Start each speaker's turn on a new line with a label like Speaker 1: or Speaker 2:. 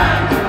Speaker 1: time.